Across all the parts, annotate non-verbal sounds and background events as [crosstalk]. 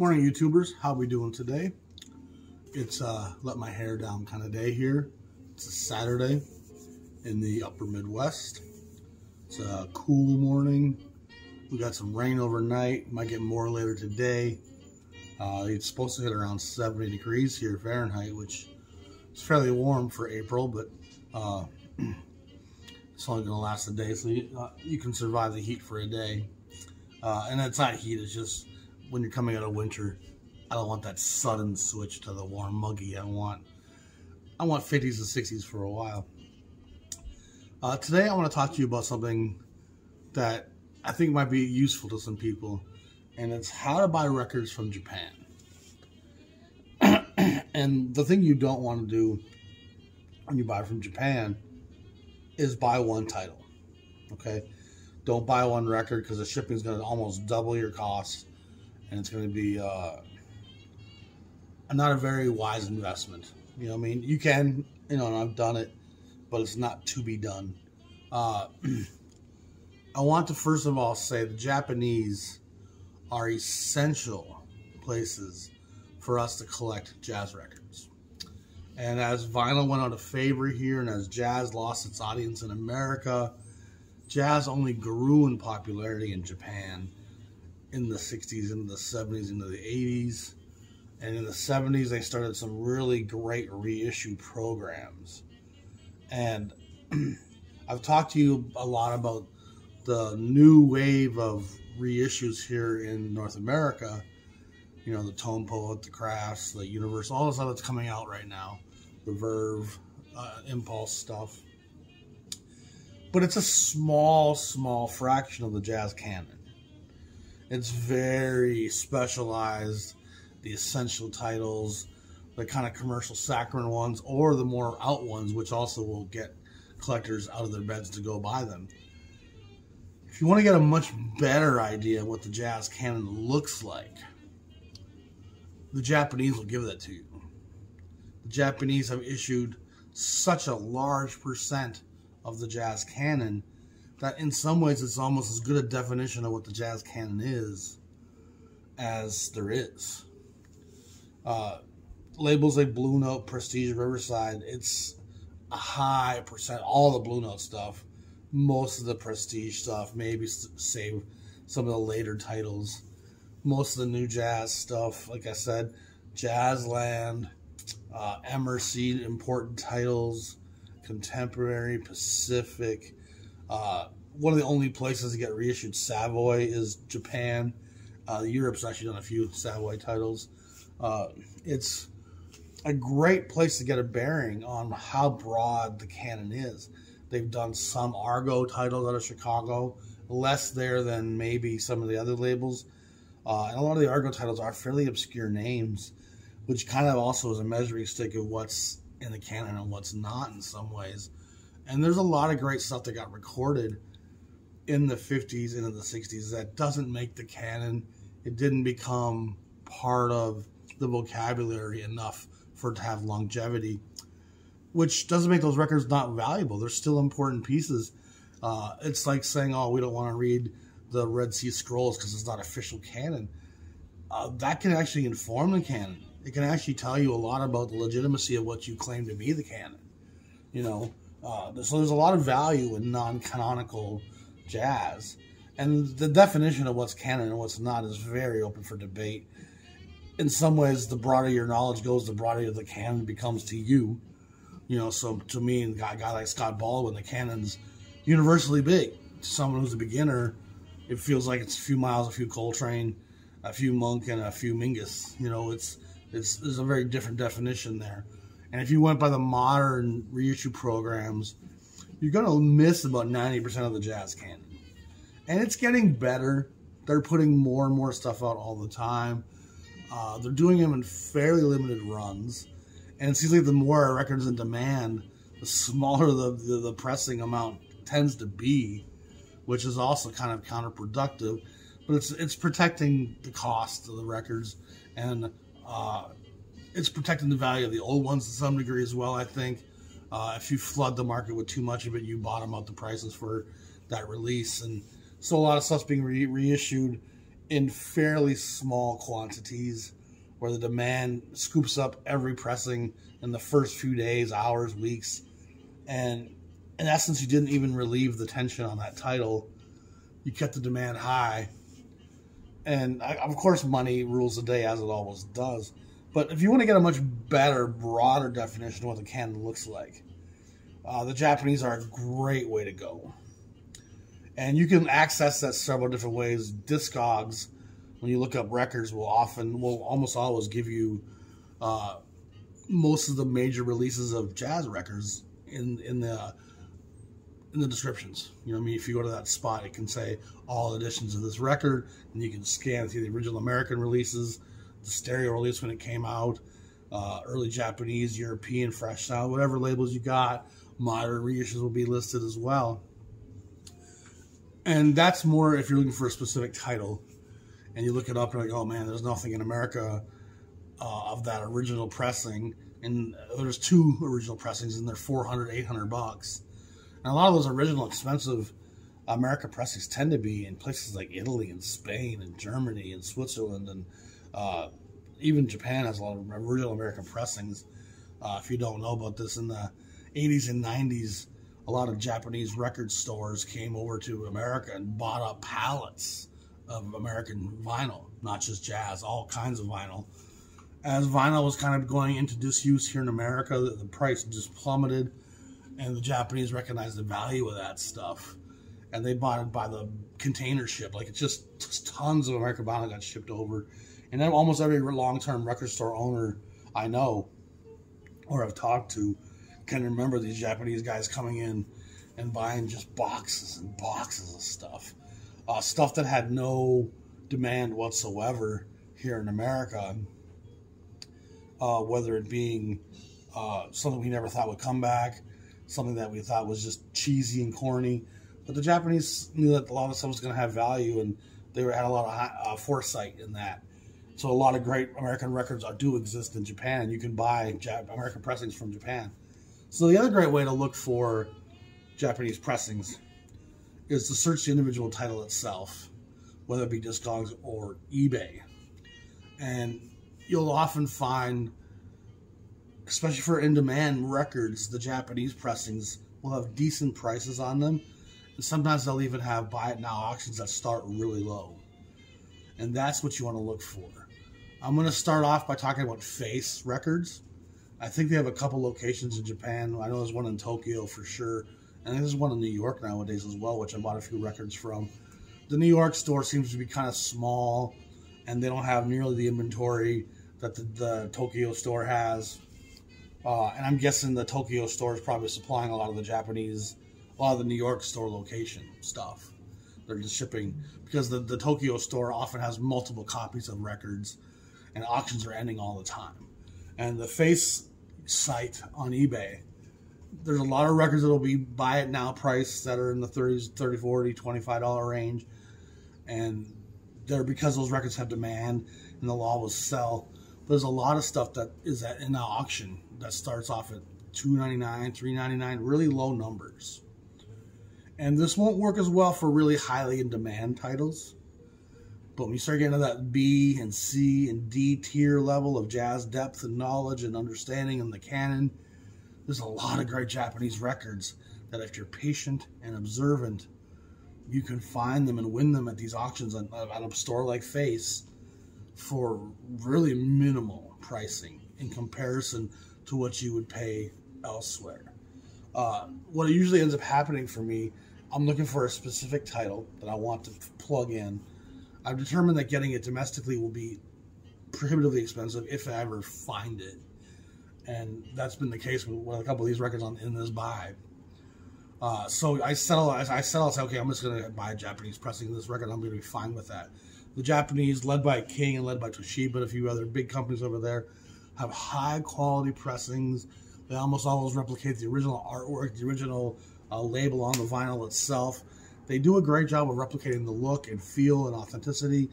Morning, YouTubers. How we doing today? It's uh, let my hair down kind of day here. It's a Saturday in the upper Midwest. It's a cool morning. We got some rain overnight. Might get more later today. Uh, it's supposed to hit around 70 degrees here Fahrenheit, which is fairly warm for April, but uh, [clears throat] it's only going to last a day, so you, uh, you, can survive the heat for a day. Uh, and it's not heat; it's just when you're coming out of winter, I don't want that sudden switch to the warm muggy. I want I want 50s and 60s for a while. Uh, today I want to talk to you about something that I think might be useful to some people, and it's how to buy records from Japan. [clears throat] and the thing you don't want to do when you buy from Japan is buy one title. Okay? Don't buy one record because the shipping is going to almost double your costs and it's going to be uh, not a very wise investment. You know, I mean, you can, you know, and I've done it, but it's not to be done. Uh, [clears throat] I want to first of all say the Japanese are essential places for us to collect jazz records. And as vinyl went out of favor here, and as jazz lost its audience in America, jazz only grew in popularity in Japan in the 60s, into the 70s, into the 80s. And in the 70s, they started some really great reissue programs. And [clears throat] I've talked to you a lot about the new wave of reissues here in North America. You know, the Tone Poet, the Crafts, the Universe, all the stuff that's coming out right now, the Verve, uh, Impulse stuff. But it's a small, small fraction of the jazz canon. It's very specialized. The essential titles, the kind of commercial saccharine ones, or the more out ones, which also will get collectors out of their beds to go buy them. If you want to get a much better idea of what the jazz canon looks like, the Japanese will give that to you. The Japanese have issued such a large percent of the jazz canon that in some ways it's almost as good a definition of what the jazz canon is as there is. Uh, labels like Blue Note, Prestige, Riverside, it's a high percent, all the Blue Note stuff, most of the Prestige stuff, maybe save some of the later titles, most of the new jazz stuff, like I said, Jazzland, uh, Emerson, important titles, Contemporary, Pacific, uh, one of the only places to get reissued Savoy is Japan. Uh, Europe's actually done a few Savoy titles. Uh, it's a great place to get a bearing on how broad the canon is. They've done some Argo titles out of Chicago, less there than maybe some of the other labels. Uh, and a lot of the Argo titles are fairly obscure names, which kind of also is a measuring stick of what's in the canon and what's not in some ways. And there's a lot of great stuff that got recorded in the 50s and in the 60s that doesn't make the canon. It didn't become part of the vocabulary enough for it to have longevity, which doesn't make those records not valuable. They're still important pieces. Uh, it's like saying, oh, we don't want to read the Red Sea Scrolls because it's not official canon. Uh, that can actually inform the canon. It can actually tell you a lot about the legitimacy of what you claim to be the canon. You know, uh, so there's a lot of value in non-canonical jazz, and the definition of what's canon and what's not is very open for debate. In some ways, the broader your knowledge goes, the broader the canon becomes to you. You know, so to me, a guy, guy like Scott Baldwin, the canon's universally big. To someone who's a beginner, it feels like it's a few miles, a few Coltrane, a few Monk, and a few Mingus. You know, it's it's there's a very different definition there. And if you went by the modern reissue programs, you're going to miss about 90% of the jazz canon. And it's getting better. They're putting more and more stuff out all the time. Uh, they're doing them in fairly limited runs. And it seems like the more record's in demand, the smaller the, the, the pressing amount tends to be, which is also kind of counterproductive. But it's it's protecting the cost of the records and uh, it's protecting the value of the old ones to some degree as well. I think uh, if you flood the market with too much of it, you bottom out the prices for that release, and so a lot of stuff's being re- reissued in fairly small quantities where the demand scoops up every pressing in the first few days, hours, weeks. And in essence, you didn't even relieve the tension on that title. You kept the demand high. And of course, money rules the day as it always does. But if you want to get a much better, broader definition of what the canon looks like, uh, the Japanese are a great way to go. And you can access that several different ways. Discogs when you look up records, will often, will almost always give you uh, most of the major releases of jazz records in in the in the descriptions. You know, I mean, if you go to that spot, it can say all editions of this record, and you can scan through the original American releases, the stereo release when it came out, uh, early Japanese, European, fresh sound, whatever labels you got. Modern reissues will be listed as well. And that's more if you're looking for a specific title and you look it up and like, oh man, there's nothing in America uh, of that original pressing. And there's two original pressings, and they're 400, 800 bucks. And a lot of those original expensive America pressings tend to be in places like Italy and Spain and Germany and Switzerland and uh, even Japan has a lot of original American pressings. Uh, if you don't know about this, in the 80s and 90s, a lot of Japanese record stores came over to America and bought up pallets of American vinyl, not just jazz, all kinds of vinyl. As vinyl was kind of going into disuse here in America, the, price just plummeted, and the Japanese recognized the value of that stuff, and they bought it by the container ship. Like it's just, just tons of American vinyl got shipped over, and then almost every long-term record store owner I know or have talked to can remember these Japanese guys coming in and buying just boxes and boxes of stuff uh, stuff that had no demand whatsoever here in America, uh, whether it being uh, something we never thought would come back, something that we thought was just cheesy and corny. But the Japanese knew that a lot of stuff was going to have value, and they had a lot of uh, foresight in that. So a lot of great American records do exist in Japan. You can buy American pressings from Japan. So the other great way to look for Japanese pressings is to search the individual title itself, whether it be Discogs or eBay. And you'll often find, especially for in demand records, the Japanese pressings will have decent prices on them. And sometimes they'll even have buy it now auctions that start really low. And that's what you want to look for. I'm going to start off by talking about Face Records. I think they have a couple locations in Japan. I know there's one in Tokyo for sure. And there's one in New York nowadays as well, which I bought a few records from. The New York store seems to be kind of small, and they don't have nearly the inventory that the, the Tokyo store has. Uh, and I'm guessing the Tokyo store is probably supplying a lot of the Japanese, a lot of the New York store location stuff. They're just shipping because the, the Tokyo store often has multiple copies of records, and auctions are ending all the time. And the Face site on eBay there's a lot of records that'll be buy it now price that are in the 30s 30 40 25 dollar range. And they're because those records have demand and the law will sell. But there's a lot of stuff that is at in the auction that starts off at 299 399 really low numbers. And this won't work as well for really highly in demand titles but when you start getting to that b and c and d tier level of jazz depth and knowledge and understanding in the canon there's a lot of great Japanese records that if you're patient and observant, you can find them and win them at these auctions at a store like Face for really minimal pricing in comparison to what you would pay elsewhere. Uh, what usually ends up happening for me, I'm looking for a specific title that I want to plug in. I've determined that getting it domestically will be prohibitively expensive if I ever find it and that's been the case with, with a couple of these records on in this buy. Uh, so I settle. I, settle. I say, okay, I'm just going to buy a Japanese pressing of this record. I'm going to be fine with that. The Japanese, led by King and led by Toshiba and a few other big companies over there, have high quality pressings. They almost always replicate the original artwork, the original uh, label on the vinyl itself. They do a great job of replicating the look and feel and authenticity.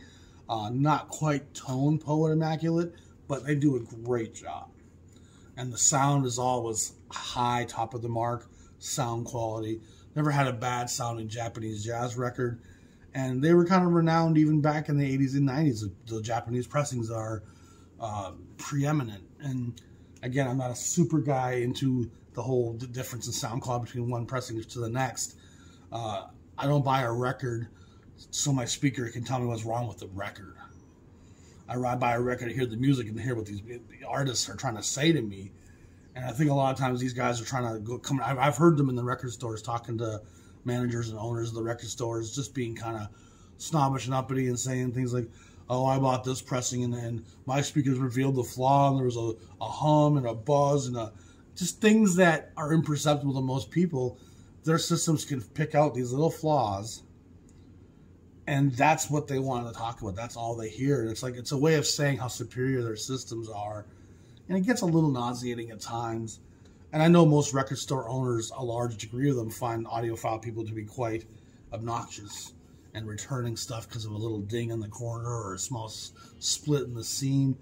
Uh, not quite tone poet immaculate, but they do a great job and the sound is always high, top of the mark, sound quality. Never had a bad sounding Japanese jazz record, and they were kind of renowned even back in the 80s and 90s. The, the Japanese pressings are uh, preeminent. And again, I'm not a super guy into the whole difference in sound quality between one pressing to the next. Uh, I don't buy a record so my speaker can tell me what's wrong with the record. I ride by a record, hear the music, and hear what these artists are trying to say to me. And I think a lot of times these guys are trying to go come. I've heard them in the record stores talking to managers and owners of the record stores, just being kind of snobbish and uppity and saying things like, "Oh, I bought this pressing, and, and my speakers revealed the flaw, and there was a, a hum and a buzz and a just things that are imperceptible to most people. Their systems can pick out these little flaws." and that's what they want to talk about. That's all they hear. It's like it's a way of saying how superior their systems are, and it gets a little nauseating at times. And I know most record store owners, a large degree of them, find audiophile people to be quite obnoxious and returning stuff because of a little ding in the corner or a small split in the seam.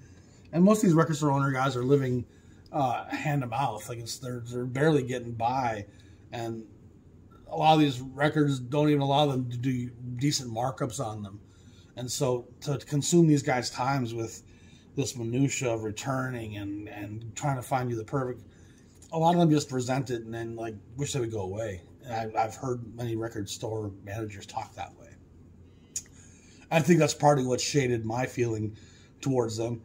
And most of these record store owner guys are living uh, hand to mouth, like it's they're they're barely getting by, and a lot of these records don't even allow them to do decent markups on them. And so to consume these guys' times with this minutia of returning and, and trying to find you the perfect, a lot of them just resent it and then like wish they would go away. And I, I've heard many record store managers talk that way. I think that's partly what shaded my feeling towards them.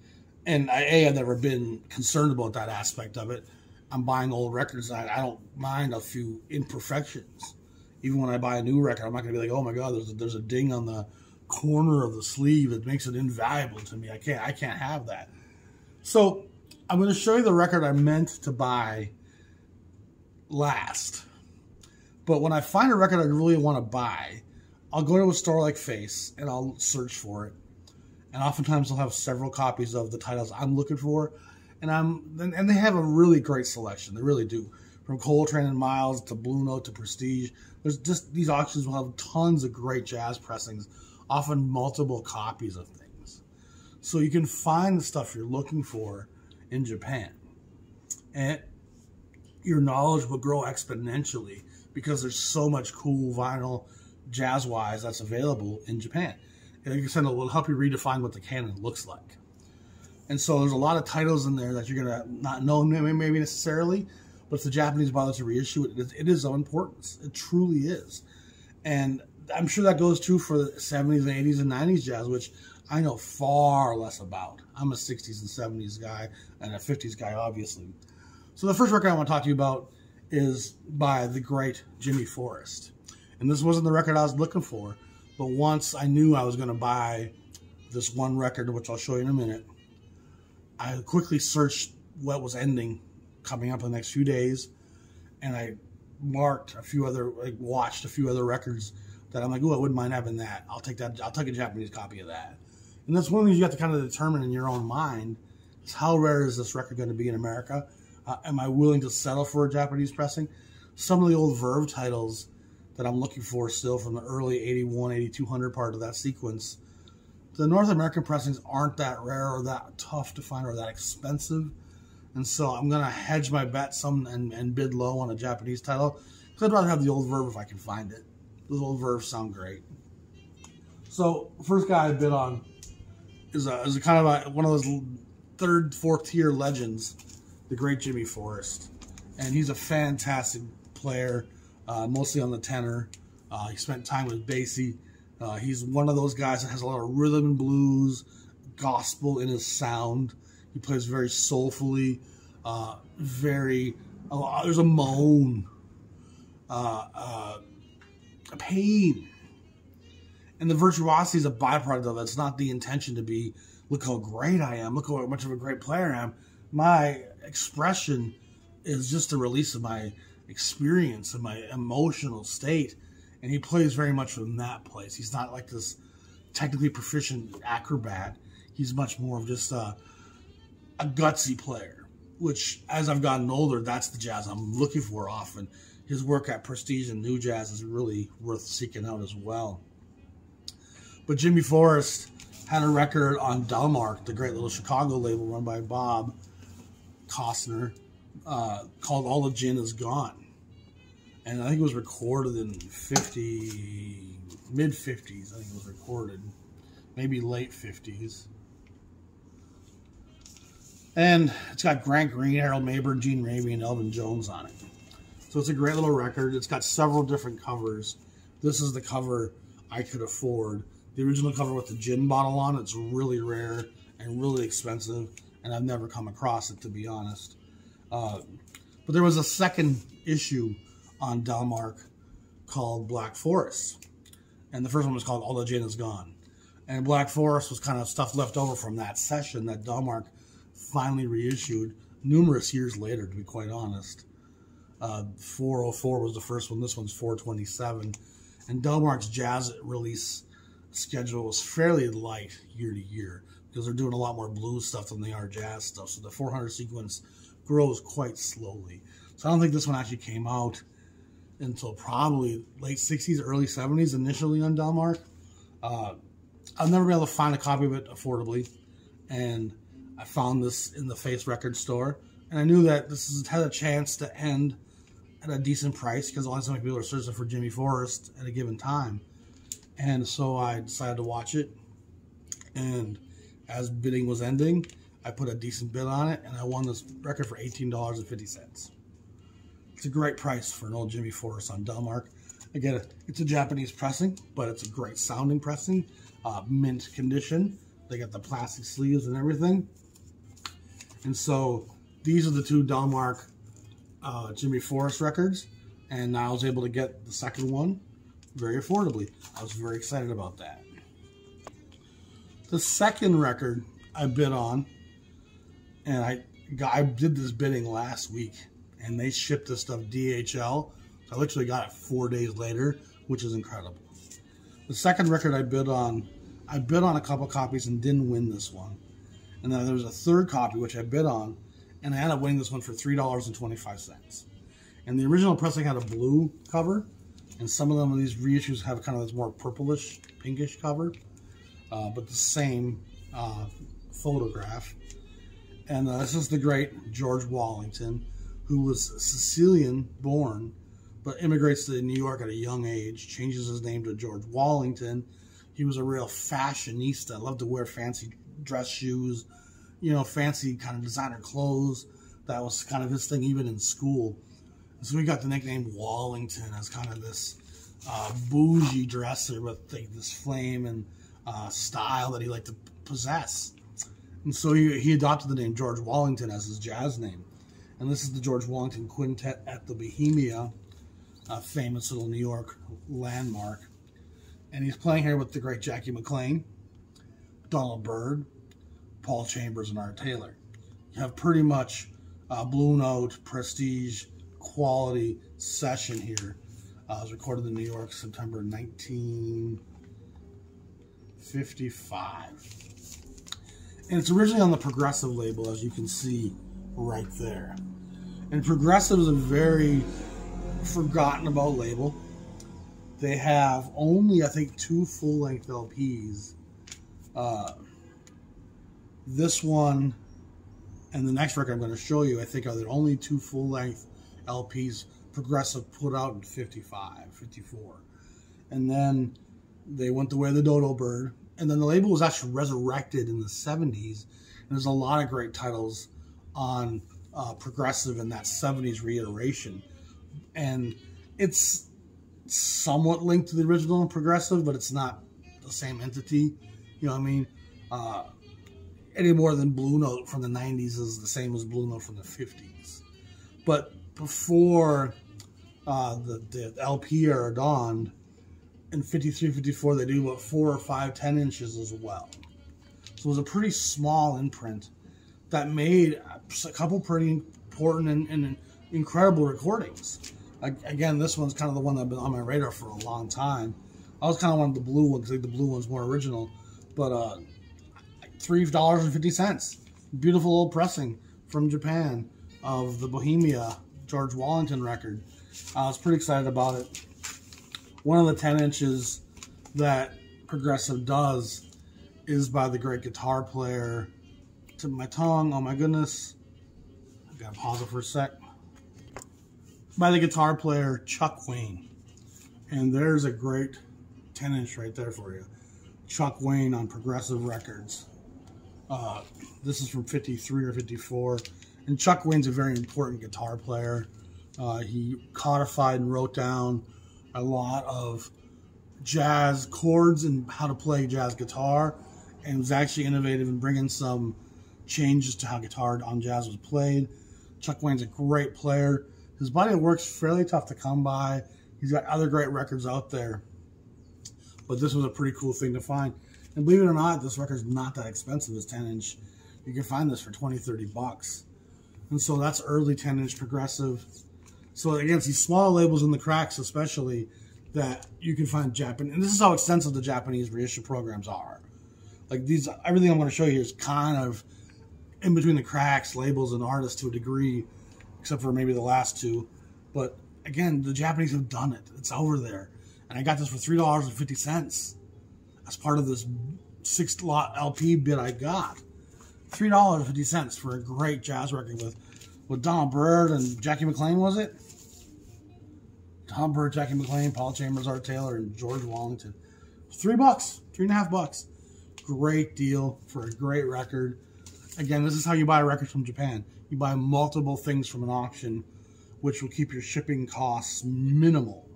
And I, A, I've never been concerned about that aspect of it. I'm buying old records. I, I don't mind a few imperfections. Even when I buy a new record, I'm not going to be like, oh my god, there's a, there's a ding on the corner of the sleeve that makes it invaluable to me. I can't I can't have that. So I'm going to show you the record I meant to buy last. But when I find a record I really want to buy, I'll go to a store like Face and I'll search for it. And oftentimes they'll have several copies of the titles I'm looking for and I'm and they have a really great selection. They really do. From Coltrane and Miles to Blue Note to Prestige, there's just these auctions will have tons of great jazz pressings, often multiple copies of things. So you can find the stuff you're looking for in Japan, and your knowledge will grow exponentially because there's so much cool vinyl jazz wise that's available in Japan. And like I said, it will help you redefine what the canon looks like. And so there's a lot of titles in there that you're gonna not know maybe necessarily, but if the Japanese bother to reissue it, it is, it is of importance. It truly is, and I'm sure that goes true for the 70s and 80s and 90s jazz, which I know far less about. I'm a 60s and 70s guy and a 50s guy, obviously. So the first record I want to talk to you about is by the great Jimmy Forrest, and this wasn't the record I was looking for, but once I knew I was going to buy this one record, which I'll show you in a minute I quickly searched what was ending coming up in the next few days, and I marked a few other, like watched a few other records that I'm like, oh, I wouldn't mind having that. I'll take that. I'll take a Japanese copy of that. And that's one of the things you have to kind of determine in your own mind is how rare is this record going to be in America? Uh, am I willing to settle for a Japanese pressing? Some of the old Verve titles that I'm looking for still from the early 81, 8200 part of that sequence the North American pressings aren't that rare or that tough to find or that expensive. And so I'm going to hedge my bet some and, and bid low on a Japanese title because I'd rather have the old Verve if I can find it. Those old Verves sound great. So first guy I bid on is a, is a kind of a, one of those third, fourth tier legends, the great Jimmy Forrest. And he's a fantastic player, uh, mostly on the tenor. Uh, he spent time with Basie uh, he's one of those guys that has a lot of rhythm and blues, gospel in his sound. He plays very soulfully, uh, very. Uh, there's a moan, uh, uh, a pain, and the virtuosity is a byproduct of it. It's not the intention to be. Look how great I am. Look how much of a great player I am. My expression is just a release of my experience and my emotional state and he plays very much from that place. He's not like this technically proficient acrobat. He's much more of just a, a gutsy player, which as I've gotten older, that's the jazz I'm looking for often. His work at Prestige and New Jazz is really worth seeking out as well. But Jimmy Forrest had a record on Delmark, the great little Chicago label run by Bob Koester, uh, called All the Gin Is Gone and I think it was recorded in 50, mid 50s. I think it was recorded, maybe late 50s. And it's got Grant Green, Harold Mabern, Gene Ramey, and Elvin Jones on it. So it's a great little record. It's got several different covers. This is the cover I could afford. The original cover with the gin bottle on it's really rare and really expensive, and I've never come across it to be honest. Uh, but there was a second issue on Delmark called Black Forest, and the first one was called All the Gin Is Gone. And Black Forest was kind of stuff left over from that session that Delmark finally reissued numerous years later, to be quite honest. Uh, 404 was the first one. This one's 427. And Delmark's jazz release schedule was fairly light year to year because they're doing a lot more blues stuff than they are jazz stuff. So the 400 sequence grows quite slowly. So I don't think this one actually came out until probably late 60s, early 70s initially on Delmark. Uh, I've never been able to find a copy of it affordably. And I found this in the Face Record store. And I knew that this had a chance to end at a decent price because only so many people are searching for Jimmy Forrest at a given time. And so I decided to watch it. And as bidding was ending, I put a decent bid on it and I won this record for $18.50. It's a great price for an old Jimmy Forrest on Delmark. Again, it's a Japanese pressing, but it's a great sounding pressing. Uh, mint condition. They got the plastic sleeves and everything. And so these are the two Delmark uh, Jimmy Forrest records. And I was able to get the second one very affordably. I was very excited about that. The second record I bid on, and I I did this bidding last week, and they shipped this stuff DHL. So I literally got it four days later, which is incredible. The second record I bid on, I bid on a couple copies and didn't win this one. And then there was a third copy which I bid on, and I ended up winning this one for three dollars and twenty five cents. And the original pressing had a blue cover, and some of them of these reissues have kind of this more purplish, pinkish cover, uh, but the same uh, photograph. And uh, this is the great George Wallington, who was Sicilian born, but immigrates to New York at a young age, changes his name to George Wallington. He was a real fashionista, loved to wear fancy dress shoes, you know, fancy kind of designer clothes. That was kind of his thing, even in school. And so he got the nickname Wallington as kind of this uh, bougie dresser with like, this flame and uh, style that he liked to possess. And so he, he adopted the name George Wallington as his jazz name. And this is the George Wallington Quintet at the Bohemia, a famous little New York landmark. And he's playing here with the great Jackie McLean, Donald Byrd, Paul Chambers, and Art Taylor. You have pretty much a Blue Note, prestige, quality session here. Uh, it was recorded in New York, September 1955. And it's originally on the Progressive label, as you can see right there. And Progressive is a very forgotten about label. They have only, I think, two full length LPs. Uh, this one and the next record I'm going to show you, I think, are the only two full length LPs Progressive put out in 55, 54. And then they went the way of the Dodo Bird. And then the label was actually resurrected in the 70s. And there's a lot of great titles on uh, Progressive in that 70s reiteration. And it's somewhat linked to the original Progressive, but it's not the same entity. You know what I mean? Uh, any more than Blue Note from the 90s is the same as Blue Note from the 50s. But before uh, the, the LP era dawned, in 53, 54, they do about four or five, 10 inches as well. So it was a pretty small imprint that made a couple pretty important and, and incredible recordings. Again, this one's kind of the one that's been on my radar for a long time. I was kind of one of the blue ones. Think the blue one's more original. But uh, $3.50. Beautiful old pressing from Japan of the Bohemia George Wallington record. I was pretty excited about it. One of the 10 inches that Progressive does is by the great guitar player. To my tongue, oh my goodness. I gotta pause it for a sec. by the guitar player Chuck Wayne. And there's a great 10 inch right there for you. Chuck Wayne on Progressive Records. Uh, this is from 53 or 54. And Chuck Wayne's a very important guitar player. Uh, he codified and wrote down a lot of jazz chords and how to play jazz guitar and was actually innovative in bringing some changes to how guitar on jazz was played. Chuck Wayne's a great player. His body work's fairly tough to come by. He's got other great records out there. But this was a pretty cool thing to find. And believe it or not, this record's not that expensive as 10 inch. You can find this for 20, 30 bucks. And so that's early 10 inch progressive. So against these small labels in the cracks, especially, that you can find Japanese. And this is how extensive the Japanese reissue programs are. Like these, everything I'm going to show you is kind of in between the cracks, labels, and artists to a degree, except for maybe the last two. But again, the Japanese have done it. It's over there. And I got this for $3.50 as part of this six lot LP bid I got. $3.50 for a great jazz record with, with Donald Byrd and Jackie McLean, was it? Tom Byrd, Jackie McLean, Paul Chambers, Art Taylor, and George Wallington. Three bucks, three and a half bucks. Great deal for a great record. Again, this is how you buy records from Japan. You buy multiple things from an auction, which will keep your shipping costs minimal.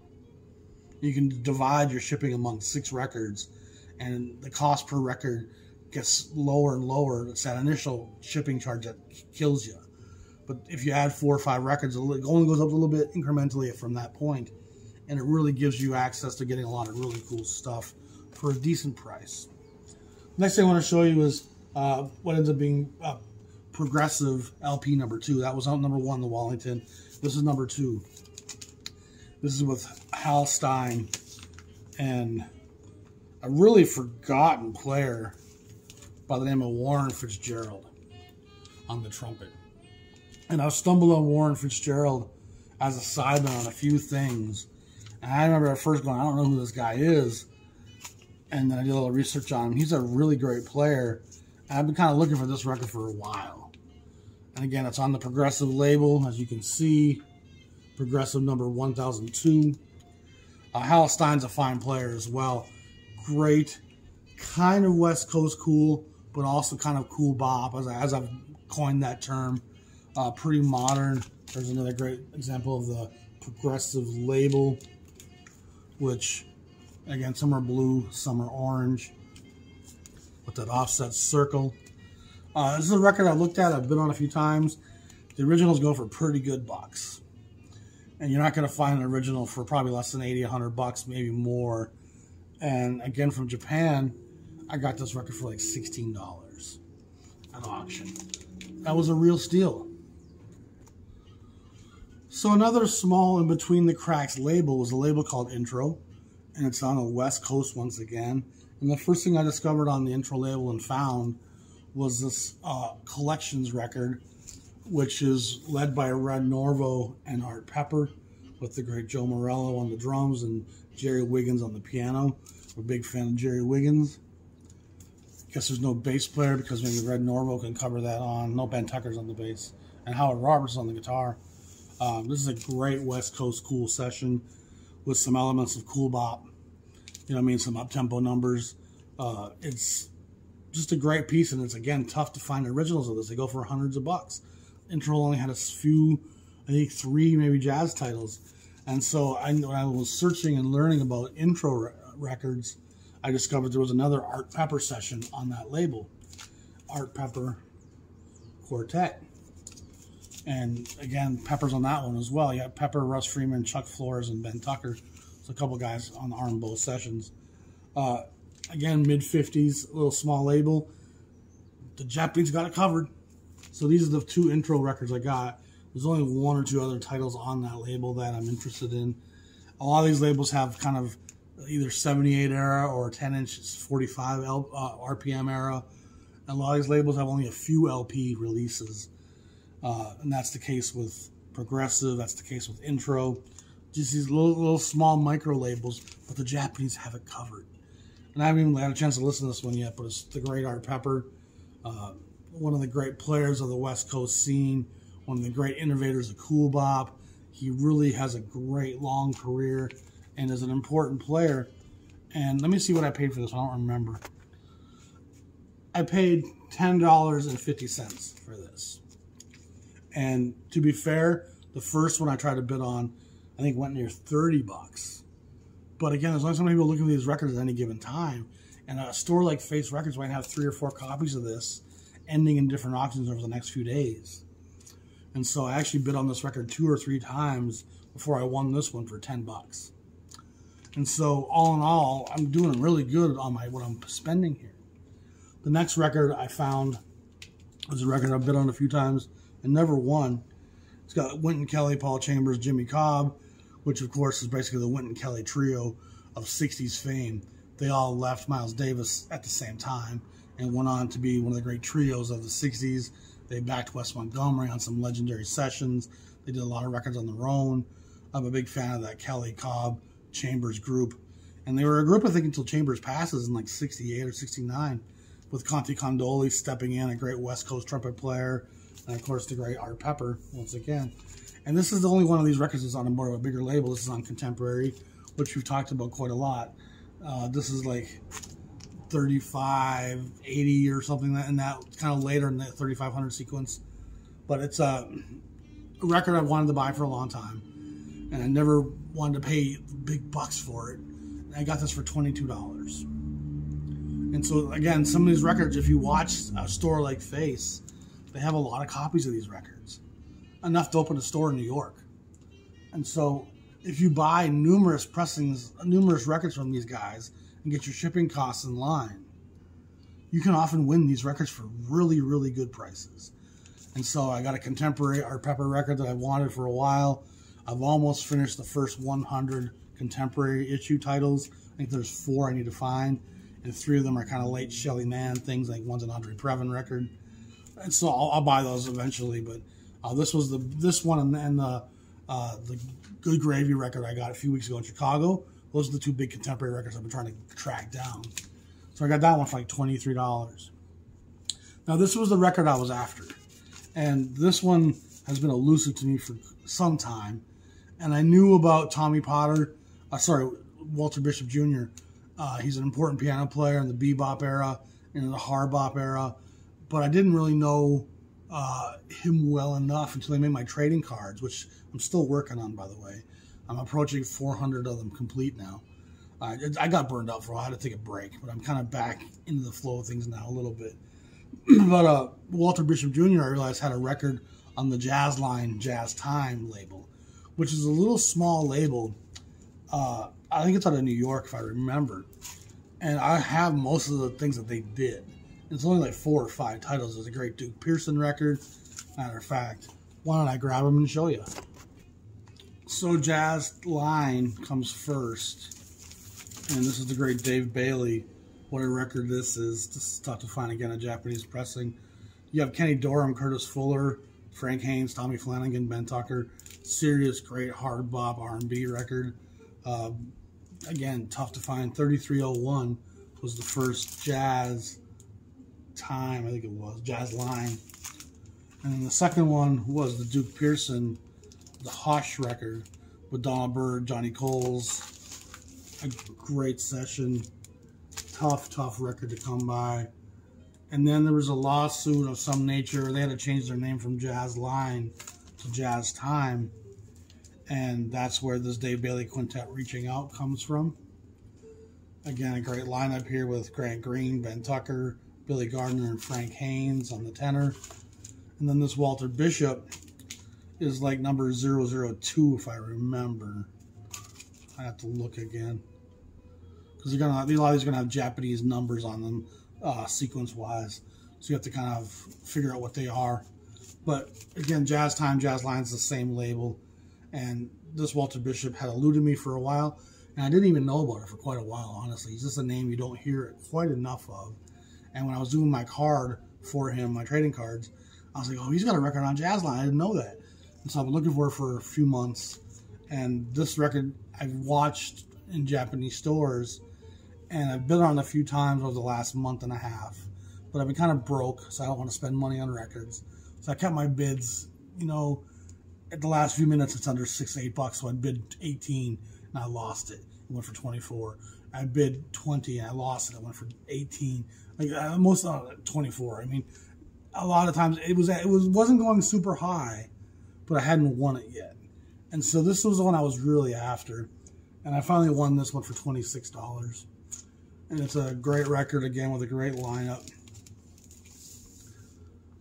You can divide your shipping among six records, and the cost per record gets lower and lower. It's that initial shipping charge that kills you. But if you add four or five records, it only goes up a little bit incrementally from that point, and it really gives you access to getting a lot of really cool stuff for a decent price. Next thing I want to show you is uh, what ends up being uh, progressive LP number two. That was out number one, the Wallington. This is number two. This is with Hal Stein and a really forgotten player by the name of Warren Fitzgerald on the trumpet. And I stumbled on Warren Fitzgerald as a sideman on a few things. And I remember at first going, I don't know who this guy is. And then I did a little research on him. He's a really great player. I've been kind of looking for this record for a while. And again, it's on the Progressive label, as you can see. Progressive number 1002. Uh, Hal Stein's a fine player as well. Great, kind of West Coast cool, but also kind of cool bop, as, I, as I've coined that term uh, pretty modern. There's another great example of the progressive label, which, again, some are blue, some are orange, with that offset circle. Uh, this is a record I looked at, I've been on a few times. The originals go for pretty good bucks. And you're not going to find an original for probably less than 80, 100 bucks, maybe more. And again, from Japan, I got this record for like $16 at auction. That was a real steal. So another small in between the cracks label was a label called Intro, and it's on the West Coast once again. And the first thing I discovered on the Intro label and found was this uh, collections record, which is led by Red Norvo and Art Pepper, with the great Joe Morello on the drums and Gerry Wiggins on the piano. I'm a big fan of Gerry Wiggins. Guess there's no bass player because maybe Red Norvo can cover that on. No Ben Tucker's on the bass, and Howard Roberts on the guitar. Um, this is a great West Coast cool session with some elements of cool bop. You know I mean? Some up-tempo numbers. Uh, it's just a great piece, and it's, again, tough to find originals of this. They go for hundreds of bucks. Intro only had a few, I think three maybe jazz titles. And so I, when I was searching and learning about intro re records, I discovered there was another Art Pepper session on that label. Art Pepper Quartet. And again, Pepper's on that one as well. You got Pepper, Russ Freeman, Chuck Flores, and Ben Tucker. So a couple guys on the arm both sessions. Uh, again, mid 50s, a little small label. The Japanese got it covered. So these are the two intro records I got. There's only one or two other titles on that label that I'm interested in. A lot of these labels have kind of either 78 era or 10 inch 45 L, uh, RPM era. And a lot of these labels have only a few LP releases. Uh, and that's the case with Progressive, that's the case with Intro. Just these little, little small micro labels, but the Japanese have it covered. And I haven't even had a chance to listen to this one yet, but it's the great Art Pepper, uh, one of the great players of the West Coast scene, one of the great innovators of cool bop. He really has a great long career and is an important player. And let me see what I paid for this. I don't remember. I paid ten dollars and fifty cents for this. And to be fair, the first one I tried to bid on, I think went near thirty bucks. But again, there's only so many people looking at these records at any given time. And a store like Face Records might have three or four copies of this ending in different auctions over the next few days. And so I actually bid on this record two or three times before I won this one for 10 bucks. And so all in all, I'm doing really good on my what I'm spending here. The next record I found was a record I've bid on a few times and never won. It's got Wynton Kelly, Paul Chambers, Jimmy Cobb, which of course is basically the Wynton Kelly trio of 60s fame. They all left Miles Davis at the same time and went on to be one of the great trios of the 60s. They backed Wes Montgomery on some legendary sessions. They did a lot of records on their own. I'm a big fan of that Kelly Cobb Chambers group. And they were a group, I think, until Chambers passes in like 68 or 69 with Conte Candoli stepping in, a great West Coast trumpet player, and of course the great Art Pepper once again. And this is the only one of these records that's on a more of a bigger label. This is on Contemporary, which we've talked about quite a lot. Uh, this is like 35, 80 or something, and that kind of later in the 3500 sequence. But it's a, a record I've wanted to buy for a long time, and I never wanted to pay big bucks for it. And I got this for $22. And so again, some of these records, if you watch a store like Face, they have a lot of copies of these records, enough to open a store in New York. And so if you buy numerous pressings, numerous records from these guys, and get your shipping costs in line, you can often win these records for really, really good prices. And so I got a contemporary Art Pepper record that I wanted for a while. I've almost finished the first 100 contemporary issue titles. I think there's four I need to find and three of them are kind of late Shelly Manne things, like one's an Andre Previn record. And so I'll, I'll buy those eventually. But uh, this was the this one and, and the uh, the Good Gravy record I got a few weeks ago in Chicago. Those are the two big contemporary records I've been trying to track down. So I got that one for like twenty three dollars. Now this was the record I was after, and this one has been elusive to me for some time. And I knew about Tommy Potter, uh, sorry, Walter Bishop Jr. Uh, he's an important piano player in the bebop era and in the hard bop era, but I didn't really know uh, him well enough until I made my trading cards, which I'm still working on, by the way. I'm approaching 400 of them complete now. Uh, I got burned out for a while. I had to take a break, but I'm kind of back into the flow of things now a little bit. [clears throat] but uh, Walter Bishop Jr., I realized, had a record on the Jazz Line Jazz Time label, which is a little small label. Uh, I think it's out of New York, if I remember. And I have most of the things that they did. It's only like four or five titles. It's a great Duke Pearson record. Matter of fact, why don't I grab them and show you? So Jazz Line comes first. And this is the great Dave Bailey. What a record this is. This is tough to find again, a Japanese pressing. You have Kenny Dorham, Curtis Fuller, Frank Haynes, Tommy Flanagan, Ben Tucker. Serious, great hard bop R&B record. Uh, again, tough to find. 3301 was the first jazz time, I think it was, jazz line. And then the second one was the Duke Pearson, the Hush record with Donald Byrd, Johnny Coles. A great session. Tough, tough record to come by. And then there was a lawsuit of some nature. They had to change their name from Jazz Line to Jazz Time and that's where this Dave Bailey Quintet reaching out comes from. Again, a great lineup here with Grant Green, Ben Tucker, Billy Gardner, and Frank Haynes on the tenor. And then this Walter Bishop is like number 002, if I remember. I have to look again. Because they're gonna a lot of these are gonna have Japanese numbers on them, uh, sequence wise. So you have to kind of figure out what they are. But again, Jazz Time, Jazz Line's is the same label. And this Walter Bishop had eluded me for a while, and I didn't even know about it for quite a while, honestly. He's just a name you don't hear quite enough of. And when I was doing my card for him, my trading cards, I was like, oh, he's got a record on Jazzline. I didn't know that. And so I've been looking for it for a few months. And this record I've watched in Japanese stores, and I've been on a few times over the last month and a half. But I've been kind of broke, so I don't want to spend money on records. So I kept my bids, you know, at the last few minutes, it's under six, eight bucks. So I bid 18 and I lost it. It went for 24. I bid 20 and I lost it. I went for 18. Like uh, most uh, 24. I mean, a lot of times it was it was wasn't going super high, but I hadn't won it yet. And so this was the one I was really after. And I finally won this one for $26. And it's a great record again with a great lineup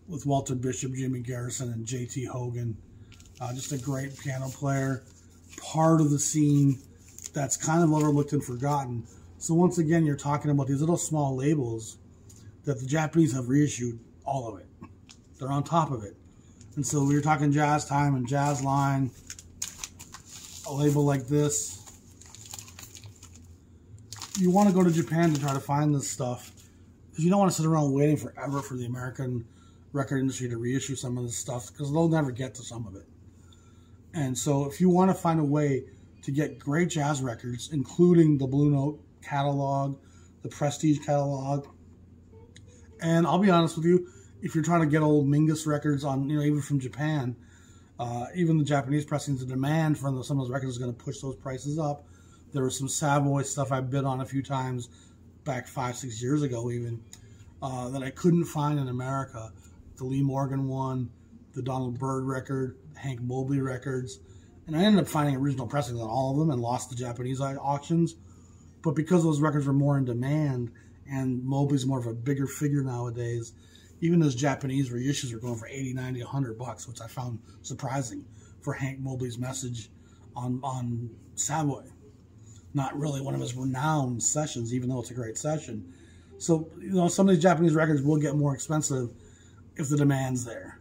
with Walter Bishop, Jimmy Garrison, and G.T. Hogan. Uh, just a great piano player, part of the scene that's kind of overlooked and forgotten. So once again, you're talking about these little small labels that the Japanese have reissued all of it. They're on top of it. And so we were talking Jazz Time and Jazz Line, a label like this. You want to go to Japan to try to find this stuff because you don't want to sit around waiting forever for the American record industry to reissue some of this stuff because they'll never get to some of it. And so if you want to find a way to get great jazz records, including the Blue Note catalog, the Prestige catalog, and I'll be honest with you, if you're trying to get old Mingus records on, you know, even from Japan, uh, even the Japanese pressings, the demand for some of those records is going to push those prices up. There was some Savoy stuff I bid on a few times back five, six years ago, even uh, that I couldn't find in America. The Lee Morgan one, the Donald Byrd record, Hank Mobley records, and I ended up finding original pressings on all of them and lost the Japanese auctions. But because those records were more in demand and Mobley's more of a bigger figure nowadays, even those Japanese reissues were going for 80, 90, 100 bucks, which I found surprising for Hank Mobley's message on, on Savoy. Not really one of his renowned sessions, even though it's a great session. So, you know, some of these Japanese records will get more expensive if the demand's there.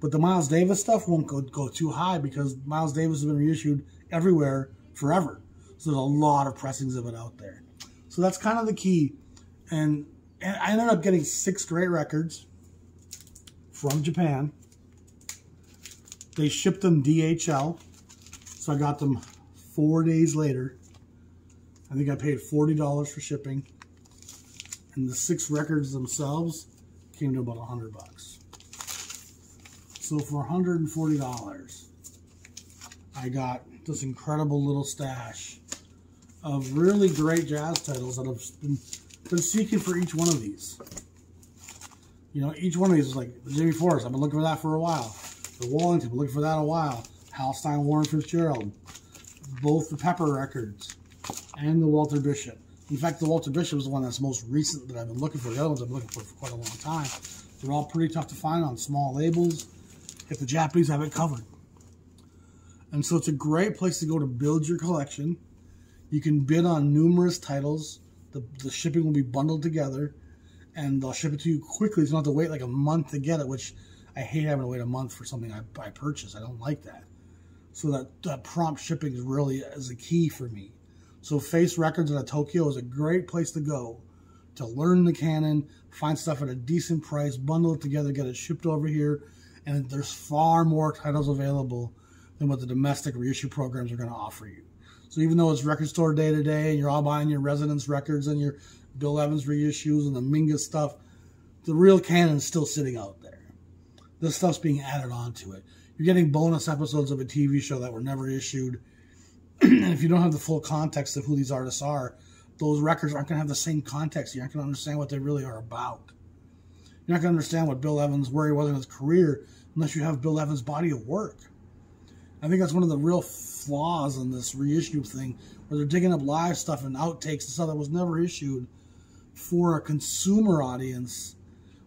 But the Miles Davis stuff won't go, go too high because Miles Davis has been reissued everywhere forever. So there's a lot of pressings of it out there. So that's kind of the key. And, and I ended up getting six great records from Japan. They shipped them DHL, so I got them four days later. I think I paid $40 for shipping. And the six records themselves came to about 100 bucks. So for $140, I got this incredible little stash of really great jazz titles that I've been, been seeking for each one of these. You know, each one of these is like Jimmy Forrest. I've been looking for that for a while. The Wallington, I've been looking for that a while. Hal Stein, Warren Fitzgerald. Both the Pepper records and the Walter Bishop. In fact, the Walter Bishop is the one that's most recent that I've been looking for. The other ones I've been looking for for quite a long time. They're all pretty tough to find on small labels if the Japanese have it covered. And so it's a great place to go to build your collection. You can bid on numerous titles. The, the shipping will be bundled together and they'll ship it to you quickly. So you don't have to wait like a month to get it, which I hate having to wait a month for something I, I purchase. I don't like that. So that, that prompt shipping is really is a key for me. So Face Records in Tokyo is a great place to go to learn the canon, find stuff at a decent price, bundle it together, get it shipped over here, and there's far more titles available than what the domestic reissue programs are going to offer you. So even though it's record store day to day, and you're all buying your Resonance records and your Bill Evans reissues and the Mingus stuff, the real canon's still sitting out there. This stuff's being added onto it. You're getting bonus episodes of a TV show that were never issued. [clears throat] and if you don't have the full context of who these artists are, those records aren't going to have the same context. You're not going to understand what they really are about. You're not going to understand what Bill Evans, where he was in his career, unless you have Bill Evans' body of work. I think that's one of the real flaws in this reissue thing, where they're digging up live stuff and outtakes and stuff that was never issued for a consumer audience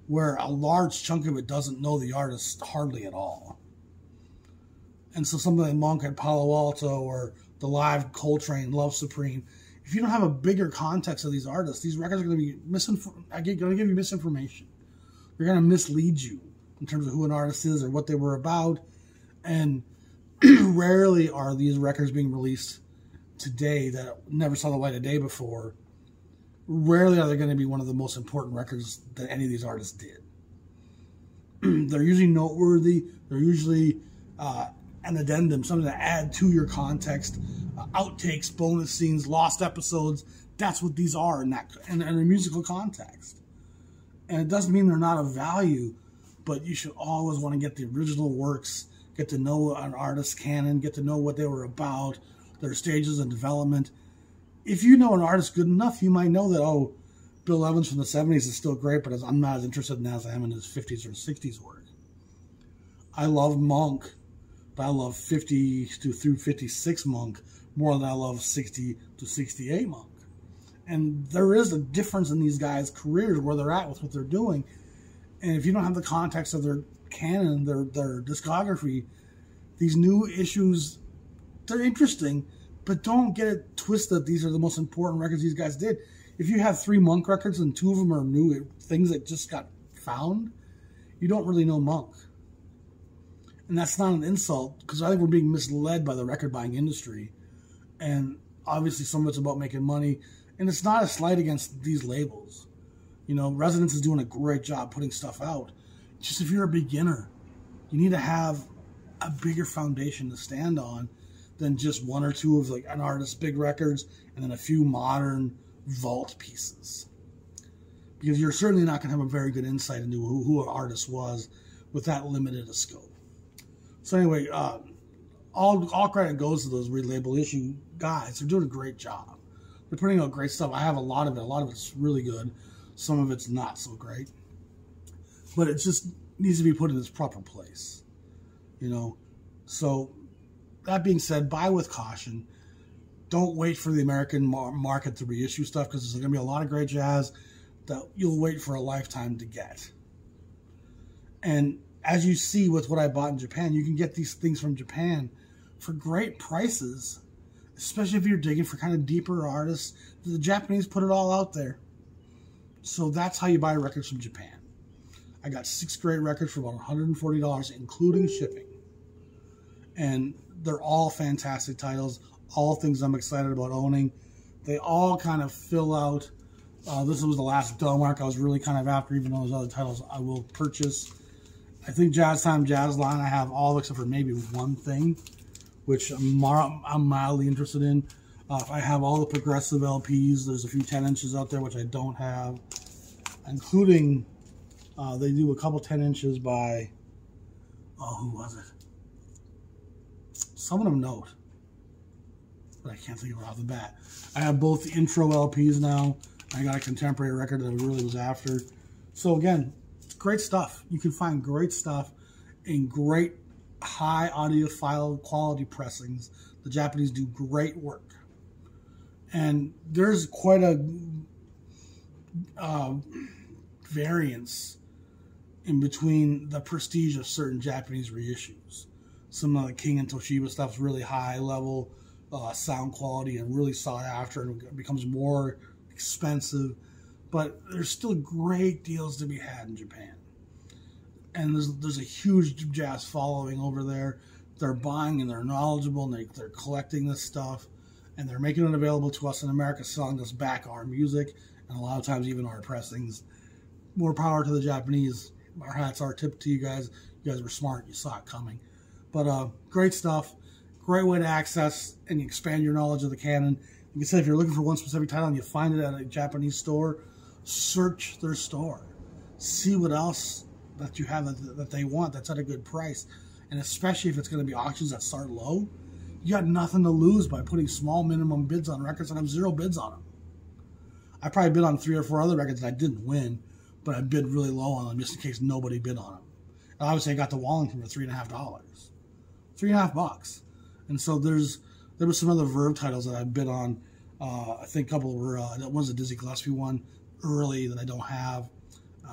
where a large chunk of it doesn't know the artist hardly at all. And so something like Monk at Palo Alto or the live Coltrane, Love Supreme, if you don't have a bigger context of these artists, these records are going to be misinformed. Going to give you misinformation. They're going to mislead you in terms of who an artist is or what they were about. And [clears throat] rarely are these records being released today that never saw the light of day before rarely are they going to be one of the most important records that any of these artists did. [clears throat] they're usually noteworthy. They're usually uh, an addendum, something to add to your context, uh, outtakes, bonus scenes, lost episodes. That's what these are in that in, in a musical context. And it doesn't mean they're not of value, but you should always want to get the original works get to know an artist's canon, get to know what they were about, their stages of development. If you know an artist good enough, you might know that, oh, Bill Evans from the 70s is still great, but I'm not as interested in as I am in his 50s or 60s work. I love Monk, but I love 50 to through 56 Monk more than I love 60 to 68 Monk. And there is a difference in these guys' careers where they're at with what they're doing. And if you don't have the context of their canon, their their discography, these new issues, they're interesting, but don't get it twisted. These are the most important records these guys did. If you have three Monk records and two of them are new things that just got found, you don't really know Monk. And that's not an insult because I think we're being misled by the record buying industry. And obviously, some of it's about making money. And it's not a slight against these labels. You know, Resonance is doing a great job putting stuff out just if you're a beginner, you need to have a bigger foundation to stand on than just one or two of like an artist's big records and then a few modern vault pieces. Because you're certainly not going to have a very good insight into who, who an artist was with that limited a scope. So anyway, uh, all all credit goes to those relabel issue guys. They're doing a great job. They're putting out great stuff. I have a lot of it. A lot of it's really good. Some of it's not so great but it just needs to be put in its proper place. You know, so that being said, buy with caution. Don't wait for the American market to reissue stuff because there's going to be a lot of great jazz that you'll wait for a lifetime to get. And as you see with what I bought in Japan, you can get these things from Japan for great prices, especially if you're digging for kind of deeper artists. The Japanese put it all out there. So that's how you buy records from Japan. I got six great records for about $140, including shipping. And they're all fantastic titles, all things I'm excited about owning. They all kind of fill out. Uh, this was the last Delmark I was really kind of after, even though those other titles I will purchase. I think Jazz Time, Jazz Line, I have all except for maybe one thing, which I'm, I'm mildly interested in. Uh, I have all the progressive LPs. There's a few 10 inches out there, which I don't have, including uh, they do a couple 10 inches by, oh, who was it? Some of them note, but I can't think of it off the bat. I have both the intro LPs now. I got a contemporary record that I really was after. So again, great stuff. You can find great stuff in great high audiophile quality pressings. The Japanese do great work. And there's quite a uh, variance in between the prestige of certain Japanese reissues. Some of the King and Toshiba stuff's really high level uh, sound quality and really sought after, and becomes more expensive. But there's still great deals to be had in Japan, and there's there's a huge jazz following over there. They're buying and they're knowledgeable and they, they're collecting this stuff, and they're making it available to us in America, selling us back our music and a lot of times even our pressings. More power to the Japanese our hats are tipped to you guys. You guys were smart. You saw it coming. But uh, great stuff. Great way to access and expand your knowledge of the canon. Like I said, if you're looking for one specific title and you find it at a Japanese store, search their store. See what else that you have that, that they want that's at a good price. And especially if it's going to be auctions that start low, you got nothing to lose by putting small minimum bids on records and have zero bids on them. I probably bid on three or four other records that I didn't win but I bid really low on them just in case nobody bid on them. And obviously, I got the Wallington for three and a half dollars, three and a half bucks. And so there's there was some other Verve titles that I bid on. Uh, I think a couple were uh, that was a Dizzy Gillespie one early that I don't have.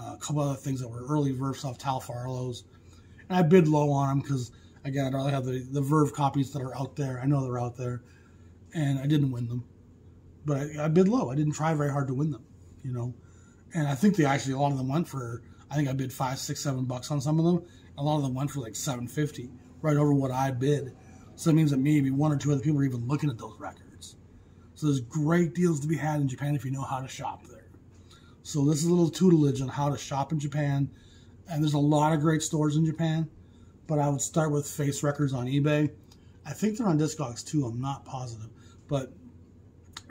A couple other things that were early Verve stuff, Tal Farlow's, and I bid low on them because again I'd rather have the the Verve copies that are out there. I know they're out there, and I didn't win them, but I, I bid low. I didn't try very hard to win them, you know and I think they actually a lot of them went for. I think I bid five, six, seven bucks on some of them. A lot of them went for like seven fifty, right over what I bid. So that means that maybe one or two other people are even looking at those records. So there's great deals to be had in Japan if you know how to shop there. So this is a little tutelage on how to shop in Japan, and there's a lot of great stores in Japan. But I would start with Face Records on eBay. I think they're on Discogs too. I'm not positive, but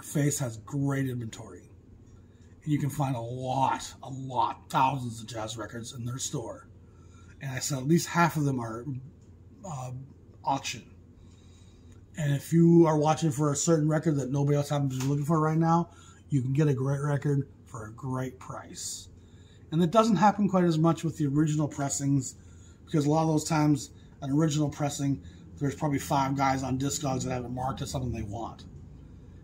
Face has great inventory And you can find a lot, a lot, thousands of jazz records in their store. And I said at least half of them are uh, auction. And if you are watching for a certain record that nobody else happens to be looking for right now, you can get a great record for a great price. And it doesn't happen quite as much with the original pressings because a lot of those times, an original pressing, there's probably five guys on Discogs that have it marked as something they want.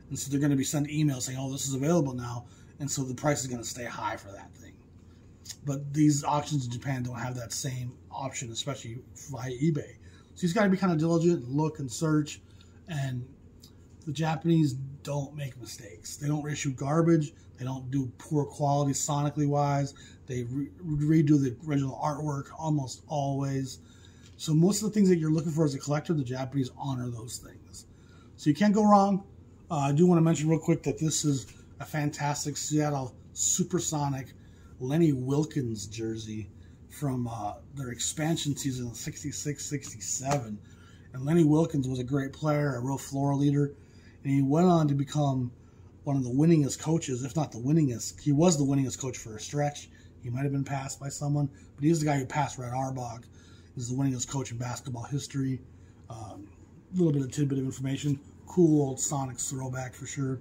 And so they're going to be sending emails saying, oh, this is available now. And so the price is going to stay high for that thing. But these auctions in Japan don't have that same option, especially via eBay. So he's got to be kind of diligent and look and search. And the Japanese don't make mistakes. They don't issue garbage. They don't do poor quality sonically wise. They re- redo the original artwork almost always. So most of the things that you're looking for as a collector, the Japanese honor those things. So you can't go wrong. Uh, I do want to mention real quick that this is a fantastic Seattle Supersonic Lenny Wilkens jersey from uh, their expansion season of 66 67. And Lenny Wilkens was a great player, a real floor leader. And he went on to become one of the winningest coaches, if not the winningest. He was the winningest coach for a stretch. He might have been passed by someone, but he's the guy who passed Red Auerbach. He's the winningest coach in basketball history. A um, little bit of tidbit of information. Cool old Sonics throwback for sure.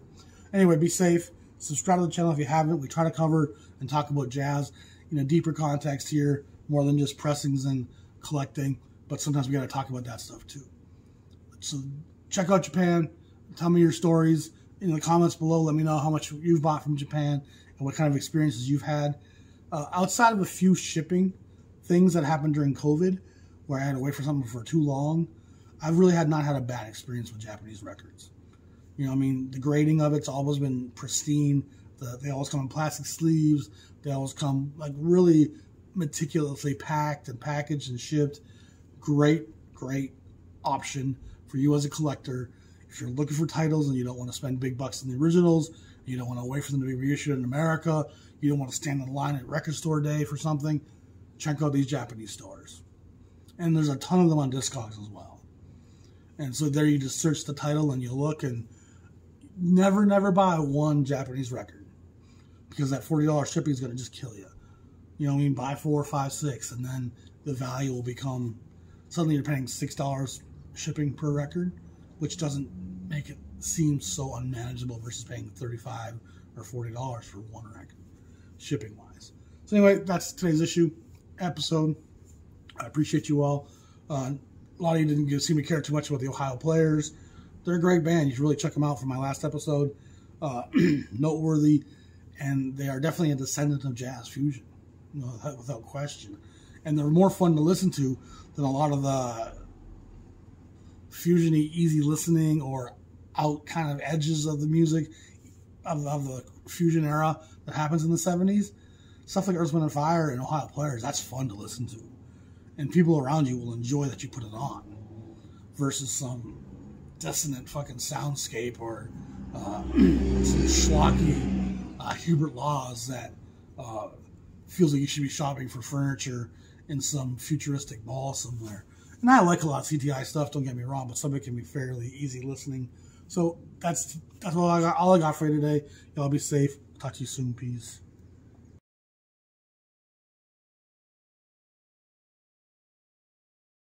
Anyway, be safe. Subscribe to the channel if you haven't. We try to cover and talk about jazz in a deeper context here, more than just pressings and collecting. But sometimes we got to talk about that stuff too. So check out Japan. Tell me your stories in the comments below. Let me know how much you've bought from Japan and what kind of experiences you've had. Uh, outside of a few shipping things that happened during COVID, where I had to wait for something for too long, I've really had not had a bad experience with Japanese records. You know, I mean, the grading of it's always been pristine. The, they always come in plastic sleeves. They always come like really meticulously packed and packaged and shipped. Great, great option for you as a collector. If you're looking for titles and you don't want to spend big bucks on the originals, you don't want to wait for them to be reissued in America, you don't want to stand in line at record store day for something, check out these Japanese stores. And there's a ton of them on Discogs as well. And so there you just search the title and you look and never, never buy one Japanese record because that $40 shipping is going to just kill you. You know what I mean? Buy four, five, six, and then the value will become suddenly you're paying $6 shipping per record, which doesn't make it seem so unmanageable versus paying 35 or $40 for one record, shipping wise. So, anyway, that's today's issue episode. I appreciate you all. Uh, a lot of you didn't seem to care too much about the Ohio players. They're a great band. You should really check them out from my last episode. Uh, [clears throat] noteworthy, and they are definitely a descendant of jazz fusion, without question. And they're more fun to listen to than a lot of the fusiony, easy listening or out kind of edges of the music of, of the fusion era that happens in the 70s. Stuff like Earth, Wind, and Fire and Ohio Players, that's fun to listen to. And people around you will enjoy that you put it on versus some dissonant fucking soundscape or uh, [clears throat] some schlocky uh, Hubert Laws that uh, feels like you should be shopping for furniture in some futuristic mall somewhere. And I like a lot of CTI stuff. Don't get me wrong, but some of it can be fairly easy listening. So that's that's all I got. All I got for you today. Y'all be safe. Talk to you soon. Peace.